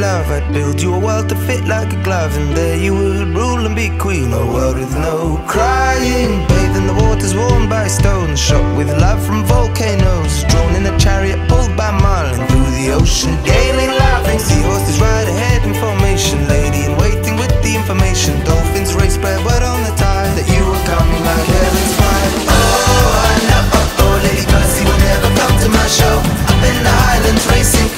love. I'd build you a world to fit like a glove And there you would rule and be queen. A world with no crying Bathed in the waters worn by stones Shot with love from volcanoes Drawn in a chariot pulled by Marlin Through the ocean gaily laughing. Seahorses ride ahead in formation Lady in waiting with the information. Dolphins race barefoot on the tide That you were coming like heaven's fire. Oh, I know, oh, oh Lady Percy will never come to my show. Up in the islands racing